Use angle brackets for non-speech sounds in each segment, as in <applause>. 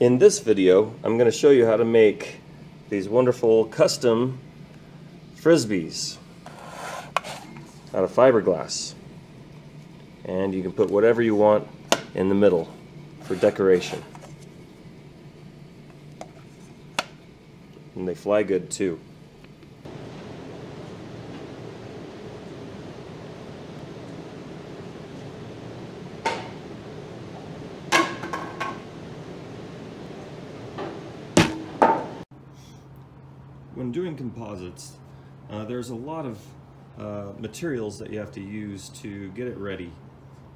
In this video, I'm going to show you how to make these wonderful custom frisbees out of fiberglass. And you can put whatever you want in the middle for decoration. And they fly good too. Composites, uh, there's a lot of uh, materials that you have to use to get it ready.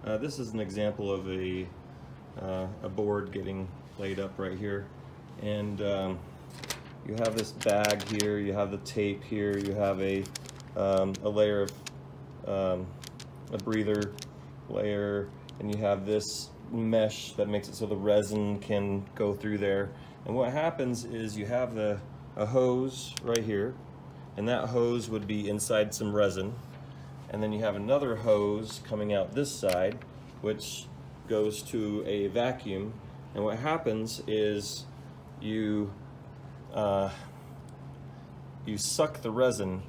Uh, this is an example of a, uh, a board getting laid up right here. And um, you have this bag here, you have the tape here, you have a, um, a layer of um, a breather layer, and you have this mesh that makes it so the resin can go through there. And what happens is you have the a hose right here, and that hose would be inside some resin. And then you have another hose coming out this side, which goes to a vacuum. And what happens is you, uh, you suck the resin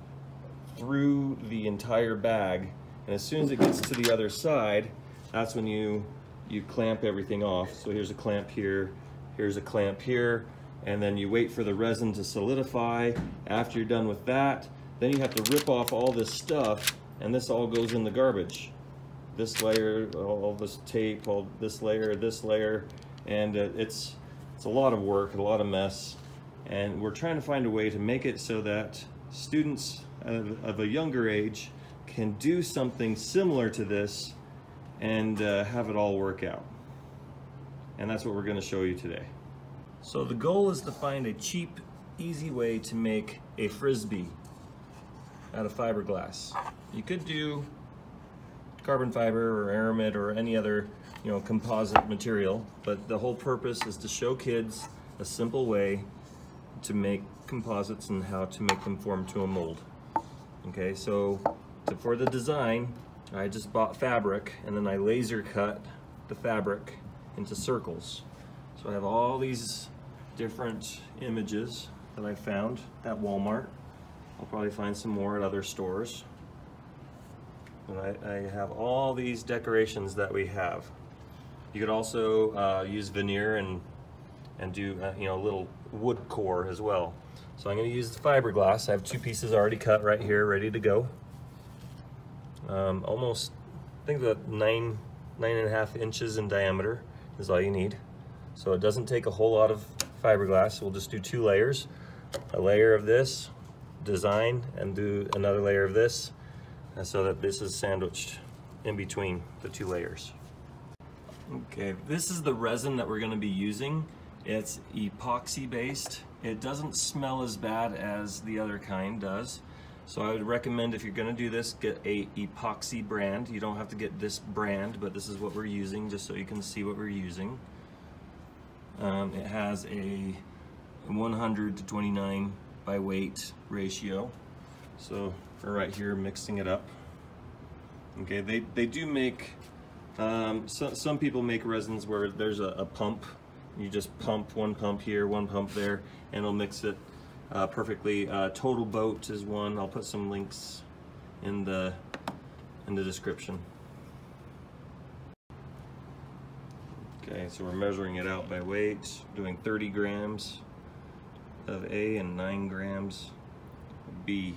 through the entire bag. And as soon as it gets to the other side, that's when you, you clamp everything off. So here's a clamp here, here's a clamp here, and then you wait for the resin to solidify. After you're done with that, then you have to rip off all this stuff and this all goes in the garbage. This layer, all this tape, all this layer, this layer, and it's, it's a lot of work, a lot of mess. And we're trying to find a way to make it so that students of, of a younger age can do something similar to this and uh, have it all work out. And that's what we're gonna show you today. So the goal is to find a cheap, easy way to make a frisbee out of fiberglass. You could do carbon fiber or aramid or any other you know composite material, but the whole purpose is to show kids a simple way to make composites and how to make them form to a mold. Okay, so to, for the design, I just bought fabric and then I laser cut the fabric into circles. So I have all these different images that I found at Walmart. I'll probably find some more at other stores. And I, I have all these decorations that we have. You could also uh, use veneer and and do uh, you know a little wood core as well. So I'm going to use the fiberglass. I have two pieces already cut right here, ready to go. Um, almost, I think the nine nine and a half inches in diameter is all you need. So it doesn't take a whole lot of fiberglass. We'll just do two layers. A layer of this design and do another layer of this so that this is sandwiched in between the two layers. Okay, this is the resin that we're going to be using. It's epoxy based. It doesn't smell as bad as the other kind does. So I would recommend if you're going to do this, get a epoxy brand. You don't have to get this brand, but this is what we're using just so you can see what we're using. Um, it has a 100 to 29 by weight ratio. So we're right here mixing it up. Okay, they, they do make, um, so, some people make resins where there's a, a, pump. You just pump one pump here, one pump there, and it'll mix it uh, perfectly. Uh, Total Boat is one. I'll put some links in the in the description. Okay, so we're measuring it out by weight, doing 30 grams of A and 9 grams of B.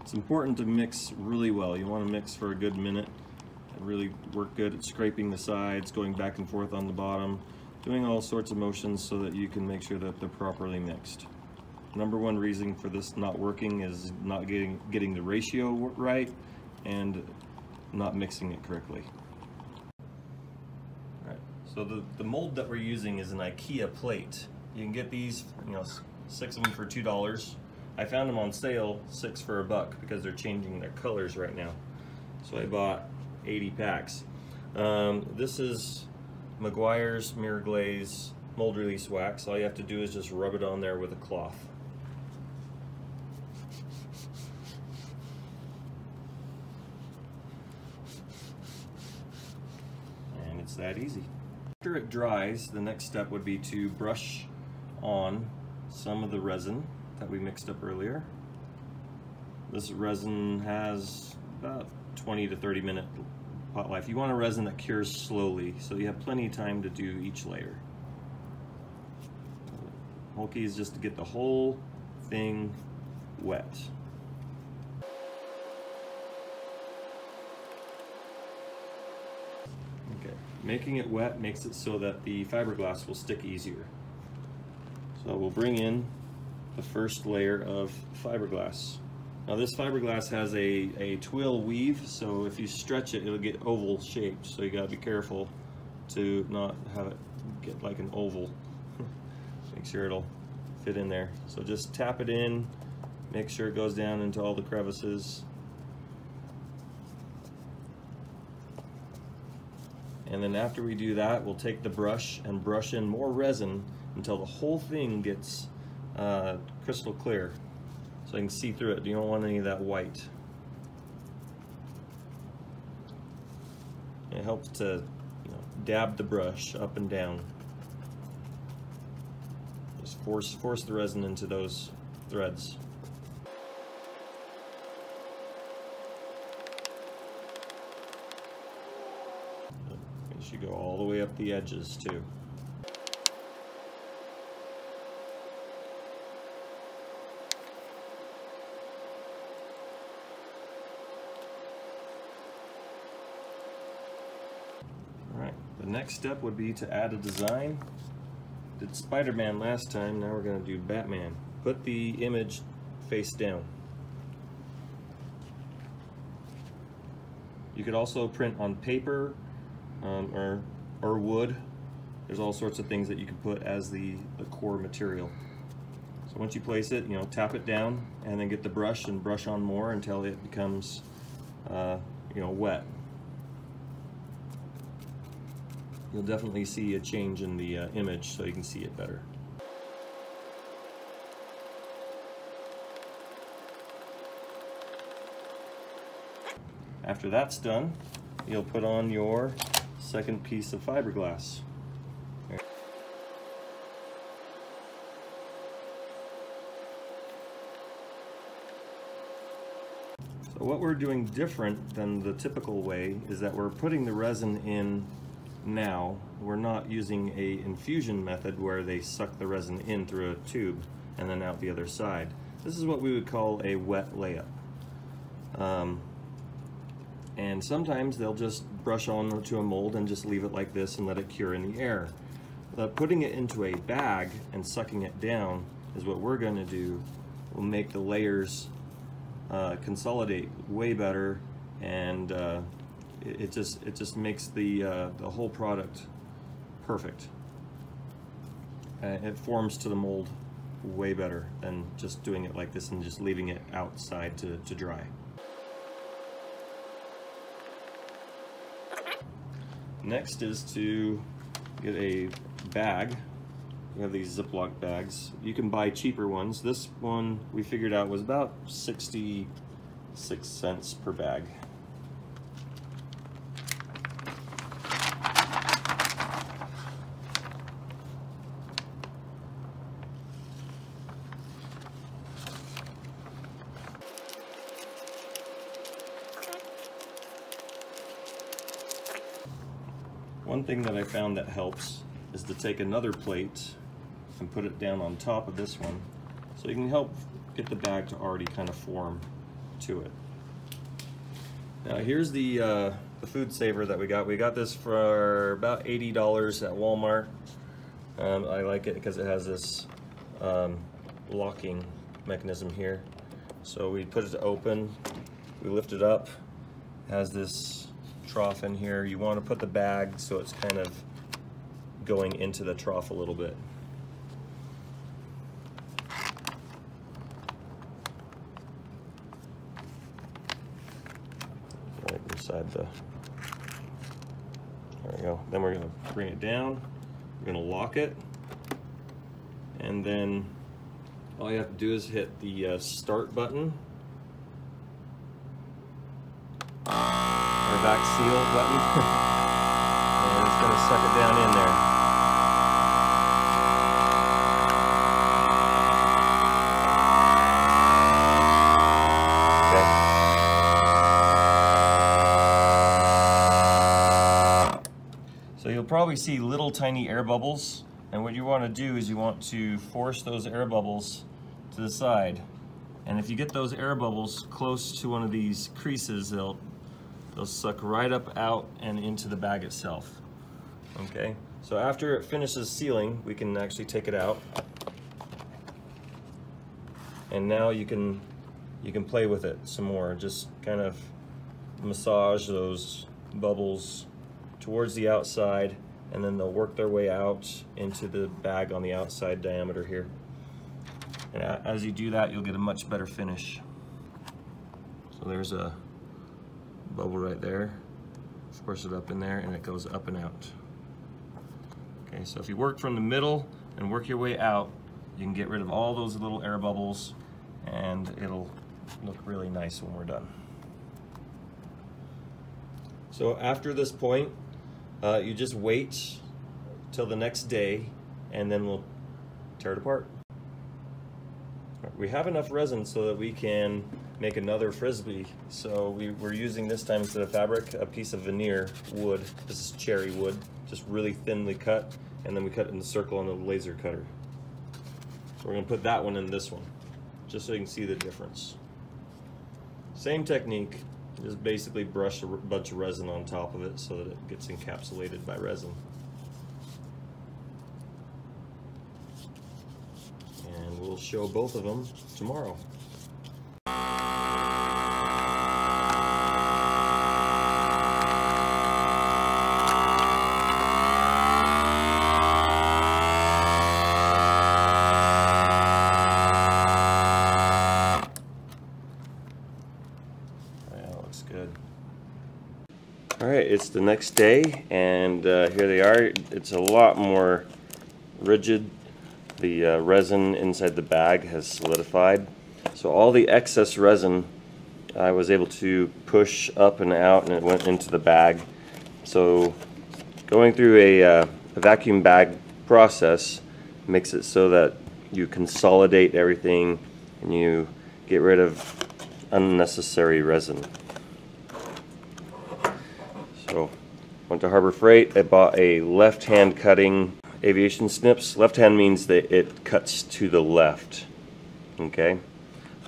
It's important to mix really well. You want to mix for a good minute. And really work good at scraping the sides, going back and forth on the bottom, doing all sorts of motions so that you can make sure that they're properly mixed. Number one reason for this not working is not getting, getting the ratio right and not mixing it correctly. All right, so the, the mold that we're using is an IKEA plate. You can get these, you know, six of them for $2. I found them on sale, six for a buck, because they're changing their colors right now. So I bought 80 packs. Um, this is Meguiar's Mirror Glaze mold release wax. All you have to do is just rub it on there with a cloth. That easy. After it dries, the next step would be to brush on some of the resin that we mixed up earlier. This resin has about 20 to 30 minute pot life. You want a resin that cures slowly, so you have plenty of time to do each layer. Whole key is just to get the whole thing wet. Okay, making it wet makes it so that the fiberglass will stick easier. So we'll bring in the first layer of fiberglass. Now this fiberglass has a, a twill weave, so if you stretch it, it'll get oval shaped. So you gotta be careful to not have it get like an oval. <laughs> Make sure it'll fit in there. So just tap it in, make sure it goes down into all the crevices. And then after we do that, we'll take the brush and brush in more resin until the whole thing gets uh, crystal clear. So you can see through it. You don't want any of that white. It helps to you know, dab the brush up and down. Just force, force the resin into those threads. You should go all the way up the edges too. Alright, the next step would be to add a design. Did Spider-Man last time, now we're going to do Batman. Put the image face down. You could also print on paper um, or, or wood. There's all sorts of things that you can put as the, the core material. So once you place it, you know, tap it down and then get the brush and brush on more until it becomes, uh, you know, wet. You'll definitely see a change in the uh, image so you can see it better. After that's done, you'll put on your second piece of fiberglass. So what we're doing different than the typical way is that we're putting the resin in now. We're not using a infusion method where they suck the resin in through a tube and then out the other side. This is what we would call a wet layup. Um, and sometimes they'll just brush on to a mold and just leave it like this and let it cure in the air. But putting it into a bag and sucking it down is what we're going to do. Will make the layers uh, consolidate way better and uh, it, it, just it just makes the uh, the whole product perfect. it forms to the mold way better than just doing it like this and just leaving it outside to, to dry. Next is to get a bag. We have these Ziploc bags. You can buy cheaper ones. This one we figured out was about 66 cents per bag. One thing that I found that helps is to take another plate and put it down on top of this one so you can help get the bag to already kind of form to it. Now here's the, uh, the food saver that we got. We got this for about $80 at Walmart. Um, I like it because it has this um, locking mechanism here. So we put it open, we lift it up, has this trough in here. You want to put the bag so it's kind of going into the trough a little bit. Right inside the, there we go. Then we're going to bring it down. We're to lock it. And then all you have to do is hit the uh, start button vac seal button. <laughs> and it's going to suck it down in there. So you'll probably see little tiny air bubbles and what you want to do is you want to force those air bubbles to the side and if you get those air bubbles close to one of these creases they'll they'll suck right up out and into the bag itself okay so after it finishes sealing we can actually take it out and now you can you can play with it some more just kind of massage those bubbles towards the outside and then they'll work their way out into the bag on the outside diameter here. And as you do that, you'll get a much better finish. So there's a bubble right there. Force it up in there and it goes up and out. Okay, so if you work from the middle and work your way out, you can get rid of all those little air bubbles and it'll look really nice when we're done. So after this point, uh, you just wait till the next day and then we'll tear it apart. We have enough resin so that we can make another frisbee. So we, are using this time instead of fabric, a piece of veneer wood. This is cherry wood, just really thinly cut. And then we cut it in a circle on the laser cutter. So we're gonna put that one in this one, just so you can see the difference. Same technique, just basically brush a bunch of resin on top of it so that it gets encapsulated by resin. And we'll show both of them tomorrow. All right, it's the next day, and uh, here they are. It's a lot more rigid. The uh, resin inside the bag has solidified. So all the excess resin I was able to push up and out and it went into the bag. So going through a, uh, a vacuum bag process makes it so that you consolidate everything and you get rid of unnecessary resin. So went to Harbor Freight. I bought a left-hand cutting aviation snips. Left hand means that it cuts to the left. Okay,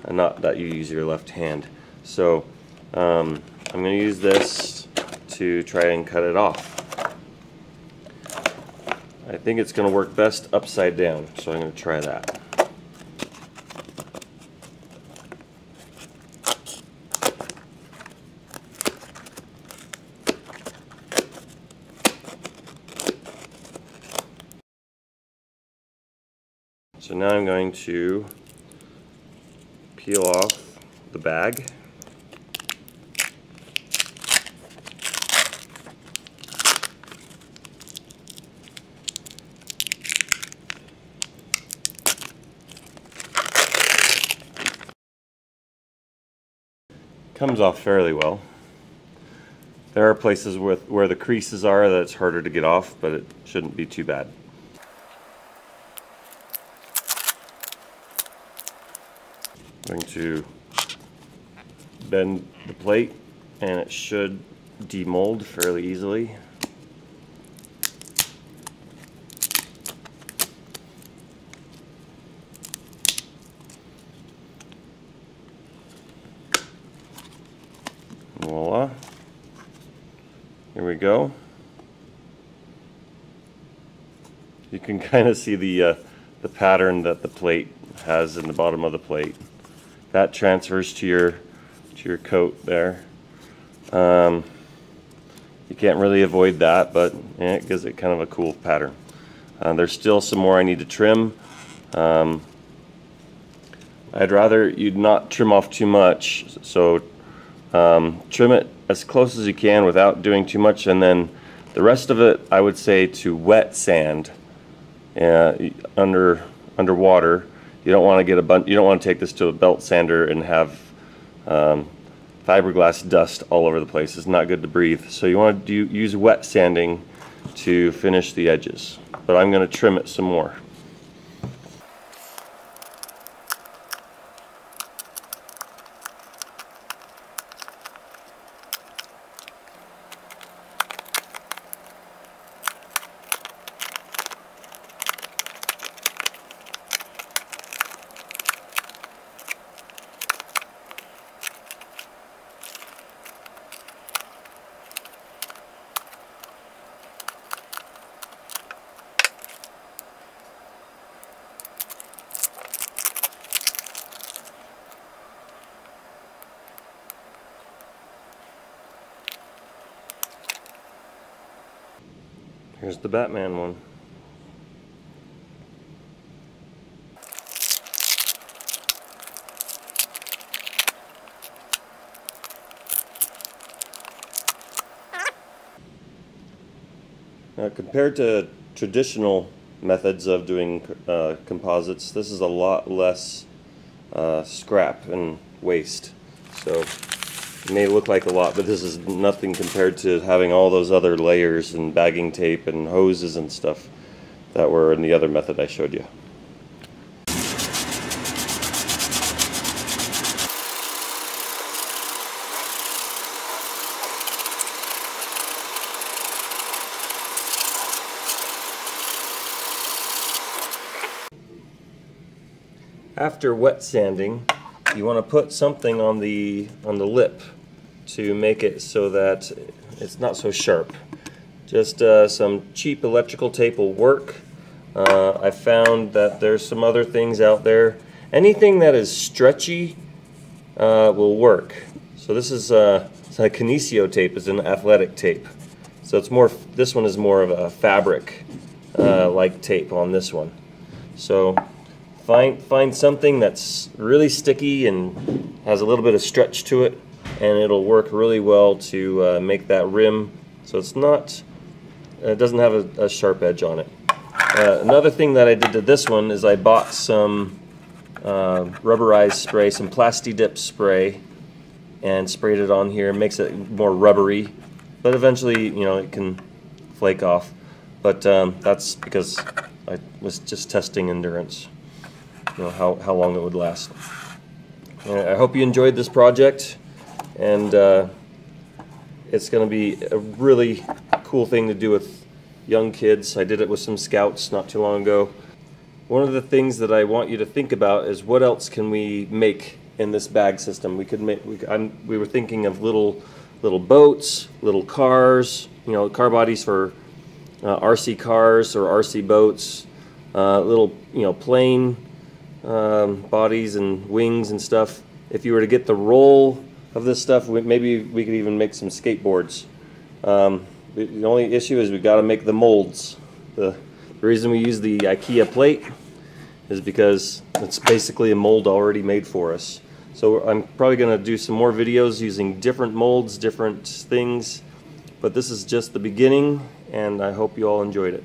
and not that you use your left hand. So um, I'm going to use this to try and cut it off. I think it's going to work best upside down, so I'm going to try that. So now I'm going to peel off the bag. Comes off fairly well. There are places with, where the creases are that it's harder to get off, but it shouldn't be too bad. Going to bend the plate and it should demold fairly easily. Voila. Here we go. You can <laughs> kind of see the uh, the pattern that the plate has in the bottom of the plate that transfers to your to your coat there. Um, you can't really avoid that, but it gives it kind of a cool pattern. Uh, there's still some more I need to trim. Um, I'd rather you'd not trim off too much, so um, trim it as close as you can without doing too much, and then the rest of it I would say to wet sand uh, under underwater you don't want to get a bunch. You don't want to take this to a belt sander and have um, fiberglass dust all over the place. It's not good to breathe. So you want to do, use wet sanding to finish the edges. But I'm going to trim it some more. Here's the Batman one. Now, compared to traditional methods of doing uh, composites, this is a lot less uh, scrap and waste. So may look like a lot, but this is nothing compared to having all those other layers and bagging tape and hoses and stuff that were in the other method I showed you. After wet sanding, you want to put something on the on the lip to make it so that it's not so sharp. Just uh, some cheap electrical tape will work. Uh, I found that there's some other things out there. Anything that is stretchy uh, will work. So this is uh, a Kinesio tape. is an athletic tape. So it's more. This one is more of a fabric uh, like tape on this one. So Find, find something that's really sticky and has a little bit of stretch to it and it'll work really well to uh, make that rim so it's not, uh, it doesn't have a, a sharp edge on it. Uh, another thing that I did to this one is I bought some uh, rubberized spray, some Plasti-Dip spray and sprayed it on here. It makes it more rubbery, but eventually, you know, it can flake off. But um, that's because I was just testing endurance you know, how, how long it would last. I hope you enjoyed this project, and uh, it's going to be a really cool thing to do with young kids. I did it with some scouts not too long ago. One of the things that I want you to think about is what else can we make in this bag system? We could make. We, we were thinking of little little boats, little cars. You know, car bodies for uh, RC cars or RC boats. Uh, little you know plane um, bodies and wings and stuff. If you were to get the roll of this stuff, we, maybe we could even make some skateboards. Um, the only issue is we've got to make the molds. The, the reason we use the IKEA plate is because it's basically a mold already made for us. So I'm probably going to do some more videos using different molds, different things, but this is just the beginning and I hope you all enjoyed it.